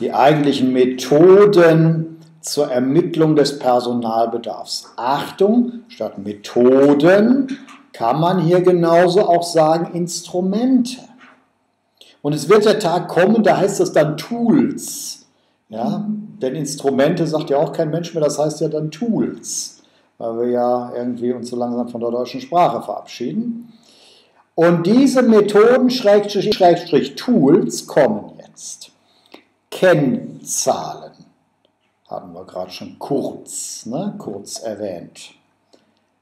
die eigentlichen Methoden zur Ermittlung des Personalbedarfs. Achtung, statt Methoden kann man hier genauso auch sagen Instrumente. Und es wird der Tag kommen, da heißt es dann Tools. Ja? Denn Instrumente sagt ja auch kein Mensch mehr, das heißt ja dann Tools, weil wir ja irgendwie uns so langsam von der deutschen Sprache verabschieden. Und diese Methoden, Schrägstrich, Schrägstrich, Tools kommen jetzt. Kennzahlen hatten wir gerade schon kurz, ne, kurz erwähnt.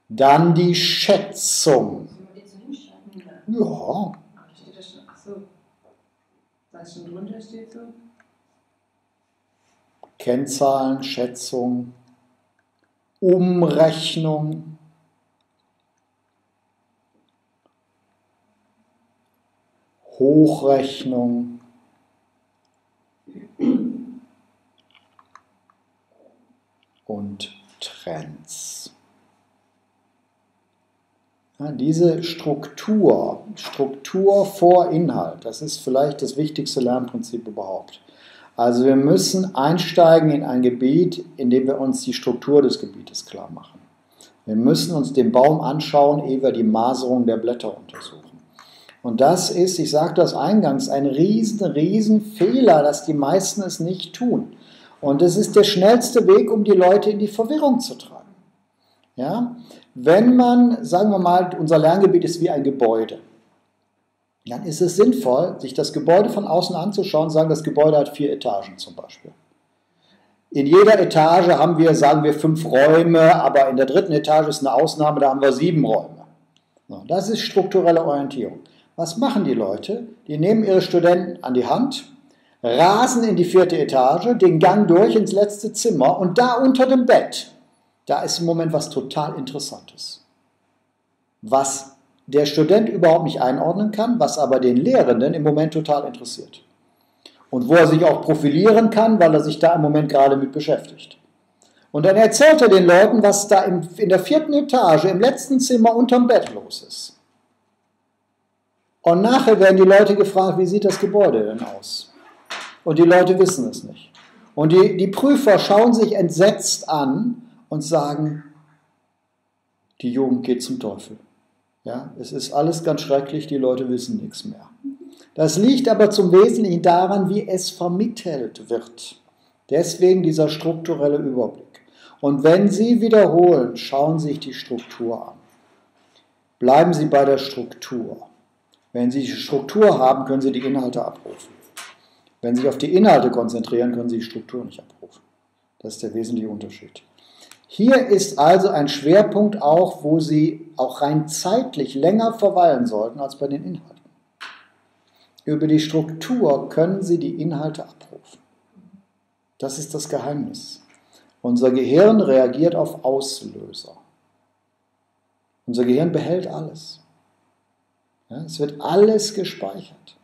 Dann die Schätzung. Ja. Kennzahlen, Schätzung, Umrechnung. Hochrechnung. Und Trends. Ja, diese Struktur, Struktur vor Inhalt, das ist vielleicht das wichtigste Lernprinzip überhaupt. Also wir müssen einsteigen in ein Gebiet, in dem wir uns die Struktur des Gebietes klar machen. Wir müssen uns den Baum anschauen, ehe wir die Maserung der Blätter untersuchen. Und das ist, ich sagte das eingangs, ein riesen, riesen Fehler, dass die meisten es nicht tun. Und es ist der schnellste Weg, um die Leute in die Verwirrung zu treiben. Ja? Wenn man, sagen wir mal, unser Lerngebiet ist wie ein Gebäude, dann ist es sinnvoll, sich das Gebäude von außen anzuschauen, sagen, das Gebäude hat vier Etagen zum Beispiel. In jeder Etage haben wir, sagen wir, fünf Räume, aber in der dritten Etage ist eine Ausnahme, da haben wir sieben Räume. Das ist strukturelle Orientierung. Was machen die Leute? Die nehmen ihre Studenten an die Hand rasen in die vierte Etage, den Gang durch ins letzte Zimmer und da unter dem Bett, da ist im Moment was total Interessantes. Was der Student überhaupt nicht einordnen kann, was aber den Lehrenden im Moment total interessiert. Und wo er sich auch profilieren kann, weil er sich da im Moment gerade mit beschäftigt. Und dann erzählt er den Leuten, was da in der vierten Etage, im letzten Zimmer unterm Bett los ist. Und nachher werden die Leute gefragt, wie sieht das Gebäude denn aus? Und die Leute wissen es nicht. Und die, die Prüfer schauen sich entsetzt an und sagen, die Jugend geht zum Teufel. Ja, es ist alles ganz schrecklich, die Leute wissen nichts mehr. Das liegt aber zum Wesentlichen daran, wie es vermittelt wird. Deswegen dieser strukturelle Überblick. Und wenn Sie wiederholen, schauen Sie sich die Struktur an. Bleiben Sie bei der Struktur. Wenn Sie die Struktur haben, können Sie die Inhalte abrufen. Wenn Sie sich auf die Inhalte konzentrieren, können Sie die Struktur nicht abrufen. Das ist der wesentliche Unterschied. Hier ist also ein Schwerpunkt auch, wo Sie auch rein zeitlich länger verweilen sollten als bei den Inhalten. Über die Struktur können Sie die Inhalte abrufen. Das ist das Geheimnis. Unser Gehirn reagiert auf Auslöser. Unser Gehirn behält alles. Ja, es wird alles gespeichert.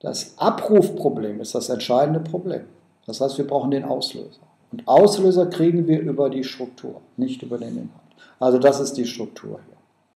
Das Abrufproblem ist das entscheidende Problem. Das heißt, wir brauchen den Auslöser. Und Auslöser kriegen wir über die Struktur, nicht über den Inhalt. Also das ist die Struktur hier.